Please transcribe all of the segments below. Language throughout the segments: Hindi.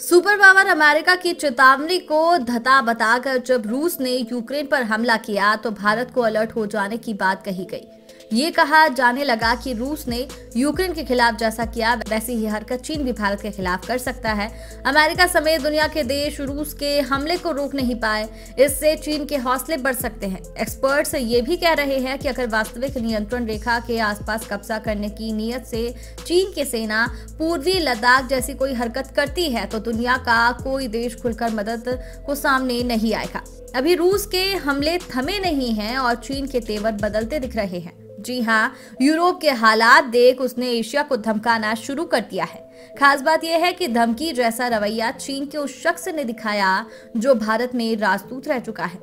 सुपर पावर अमेरिका की चेतावनी को धता बताकर जब रूस ने यूक्रेन पर हमला किया तो भारत को अलर्ट हो जाने की बात कही गई। ये कहा जाने लगा कि रूस ने यूक्रेन के खिलाफ जैसा किया, वैसी ही हरकत चीन भी भारत के खिलाफ कर सकता है। अमेरिका समेत दुनिया के देश रूस के हमले को रोक नहीं पाए, इससे चीन के हौसले बढ़ सकते हैं। एक्सपर्ट्स ये भी कह रहे हैं कि अगर वास्तविक नियंत्रण रेखा के आसपास कब्जा करने की नीयत से चीन की सेना पूर्वी लद्दाख जैसी कोई हरकत करती है तो दुनिया का कोई देश खुलकर मदद को सामने नहीं आएगा। अभी रूस के हमले थमे नहीं हैं और चीन के तेवर बदलते दिख रहे हैं। जी हाँ यूरोप के हालात देख उसने एशिया को धमकाना शुरू कर दिया है। खास बात यह है कि धमकी जैसा रवैया चीन के उस शख्स ने दिखाया जो भारत में राजदूत रह चुका है।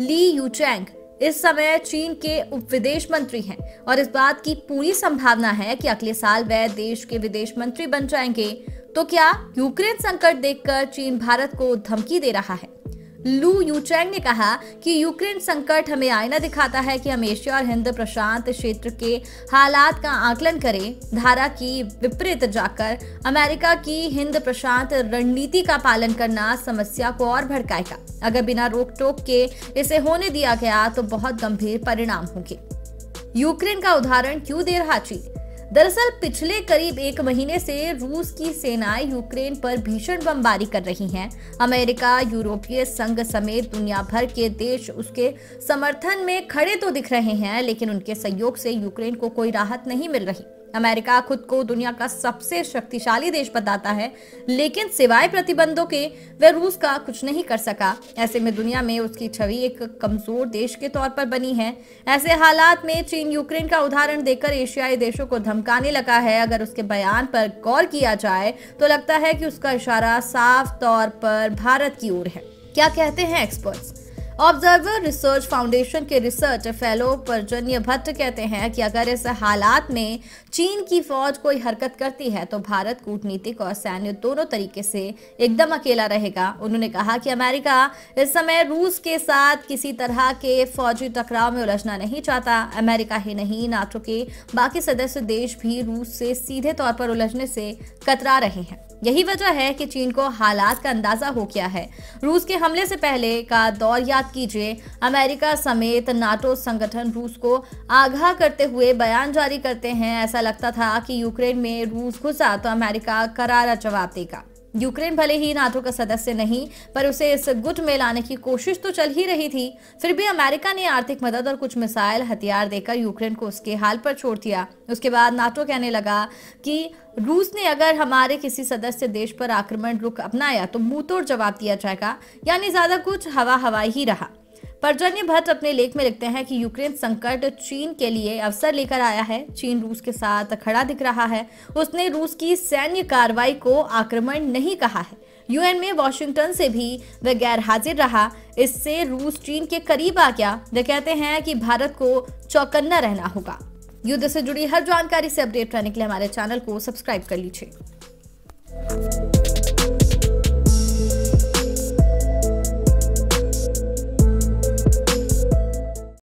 ली यूचैंग इस समय चीन के उप विदेश मंत्री हैं और इस बात की पूरी संभावना है कि अगले साल वह देश के विदेश मंत्री बन जाएँगे। तो क्या यूक्रेन संकट देखकर चीन भारत को धमकी दे रहा है? लू यूचैंग ने कहा कि यूक्रेन संकट हमें आईना दिखाता है कि हम एशिया और हिंद प्रशांत क्षेत्र के हालात का आकलन करें। धारा की विपरीत जाकर अमेरिका की हिंद प्रशांत रणनीति का पालन करना समस्या को और भड़काएगा। अगर बिना रोक टोक के इसे होने दिया गया तो बहुत गंभीर परिणाम होंगे। यूक्रेन का उदाहरण क्यों दे रहा चीन? दरअसल पिछले करीब एक महीने से रूस की सेनाएँ यूक्रेन पर भीषण बमबारी कर रही हैं। अमेरिका, यूरोपीय संघ समेत दुनिया भर के देश उसके समर्थन में खड़े तो दिख रहे हैं, लेकिन उनके सहयोग से यूक्रेन को कोई राहत नहीं मिल रही। अमेरिका खुद को दुनिया का सबसे शक्तिशाली देश बताता है, लेकिन सिवाय प्रतिबंधों के, वह रूस का कुछ नहीं कर सका। ऐसे में दुनिया में उसकी छवि एक कमज़ोर देश के तौर पर बनी है। ऐसे हालात में चीन यूक्रेन का उदाहरण देकर एशियाई देशों को धमकाने लगा है। अगर उसके बयान पर गौर किया जाए तो लगता है कि उसका इशारा साफ़ तौर पर भारत की ओर है। क्या कहते हैं एक्सपर्ट्स ऑब्जर्वर रिसर्च फाउंडेशन के रिसर्च फेलो परजन्य भट्ट कहते हैं कि अगर इस हालात में चीन की फौज कोई हरकत करती है तो भारत कूटनीतिक और सैन्य दोनों तरीके से एकदम अकेला रहेगा। उन्होंने कहा कि अमेरिका इस समय रूस के साथ किसी तरह के फौजी टकराव में उलझना नहीं चाहता। अमेरिका ही नहीं, नाटो के बाकी सदस्य देश भी रूस से सीधे तौर पर उलझने से कतरा रहे हैं। यही वजह है कि चीन को हालात का अंदाज़ा हो गया है। रूस के हमले से पहले का दौर याद कीजिए, अमेरिका समेत नाटो संगठन रूस को आगाह करते हुए बयान जारी करते हैं। ऐसा लगता था कि यूक्रेन में रूस घुसा तो अमेरिका करारा जवाब देगा। यूक्रेन भले ही नाटो का सदस्य नहीं, पर उसे इस गुट में लाने की कोशिश तो चल ही रही थी। फिर भी अमेरिका ने आर्थिक मदद और कुछ मिसाइल हथियार देकर यूक्रेन को उसके हाल पर छोड़ दिया। उसके बाद नाटो कहने लगा कि रूस ने अगर हमारे किसी सदस्य देश पर आक्रमण रुख अपनाया तो मुँह तोड़ जवाब दिया जाएगा। यानी ज़्यादा कुछ हवा हवाई ही रहा। परजन्य भट्ट अपने लेख में लिखते हैं कि यूक्रेन संकट चीन के लिए अवसर लेकर आया है। चीन रूस के साथ खड़ा दिख रहा है। उसने रूस की सैन्य कार्रवाई को आक्रमण नहीं कहा है। यूएन में वॉशिंगटन से भी वह गैर हाजिर रहा। इससे रूस चीन के करीब आ गया। वे कहते हैं कि भारत को चौकन्ना रहना होगा। युद्ध से जुड़ी हर जानकारी से अपडेट रहने के लिए हमारे चैनल को सब्सक्राइब कर लीजिए।